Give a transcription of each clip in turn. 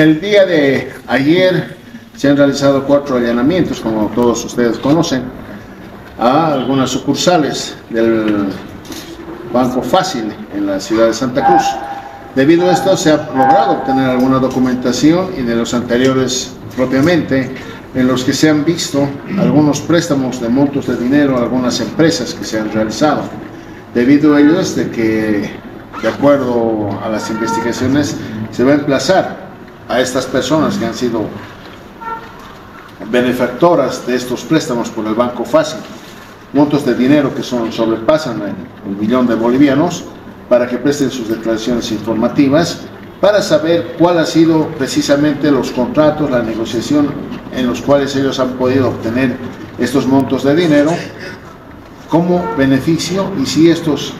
El día de ayer se han realizado cuatro allanamientos, como todos ustedes conocen, a algunas sucursales del Banco Fácil en la ciudad de Santa Cruz. Debido a esto se ha logrado obtener alguna documentación y de los anteriores propiamente en los que se han visto algunos préstamos de montos de dinero a algunas empresas que se han realizado. Debido a ello es de que, de acuerdo a las investigaciones, se va a emplazar a estas personas que han sido benefactoras de estos préstamos por el Banco Fácil, montos de dinero que son, sobrepasan el millón de bolivianos, para que presten sus declaraciones informativas, para saber cuál ha sido precisamente los contratos, la negociación en los cuales ellos han podido obtener estos montos de dinero como beneficio y si estos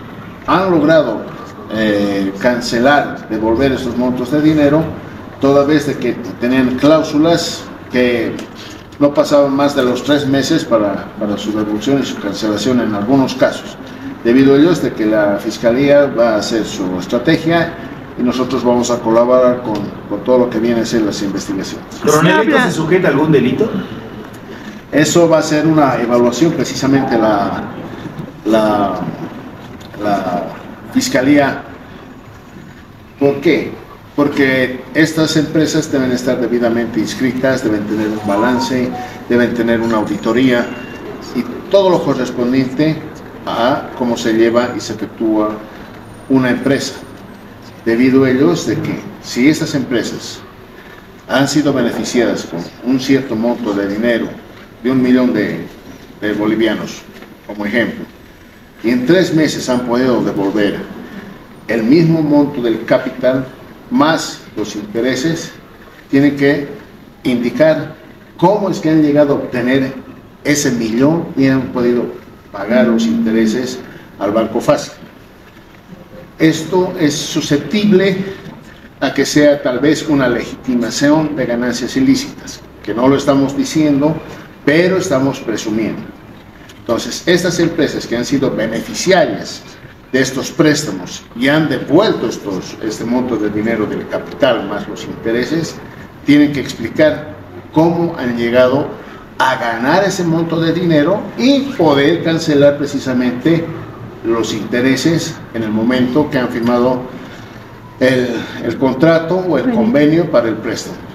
han logrado eh, cancelar, devolver estos montos de dinero, toda vez de que tenían cláusulas que no pasaban más de los tres meses para, para su devolución y su cancelación en algunos casos. Debido a ello es de que la Fiscalía va a hacer su estrategia y nosotros vamos a colaborar con, con todo lo que viene a ser las investigaciones. ¿Coronel, se sujeta a algún delito? Eso va a ser una evaluación precisamente la, la, la Fiscalía. ¿Por qué? Porque estas empresas deben estar debidamente inscritas, deben tener un balance, deben tener una auditoría y todo lo correspondiente a cómo se lleva y se efectúa una empresa. Debido a ello de que si estas empresas han sido beneficiadas con un cierto monto de dinero, de un millón de, de bolivianos, como ejemplo, y en tres meses han podido devolver el mismo monto del capital más los intereses, tienen que indicar cómo es que han llegado a obtener ese millón y han podido pagar los intereses al Banco Fácil. Esto es susceptible a que sea tal vez una legitimación de ganancias ilícitas, que no lo estamos diciendo, pero estamos presumiendo. Entonces, estas empresas que han sido beneficiarias de estos préstamos y han devuelto estos, este monto de dinero del capital más los intereses, tienen que explicar cómo han llegado a ganar ese monto de dinero y poder cancelar precisamente los intereses en el momento que han firmado el, el contrato o el convenio para el préstamo.